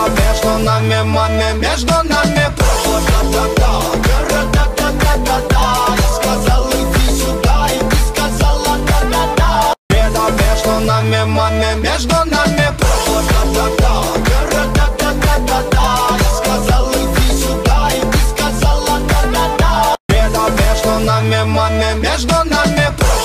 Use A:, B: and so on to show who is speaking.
A: мама Между нами, маме, между нами Прошло, да-да-да, гора-да-да-да-да-да Я сказал, иди сюда, и сказала, да-да-да Беда между нами, маме, между нами Прошло, да-да-да, гора-да-да-да-да-да Я сказал, иди сюда, и ты сказала, да-да-да Беда между нами, маме, между нами Прошло,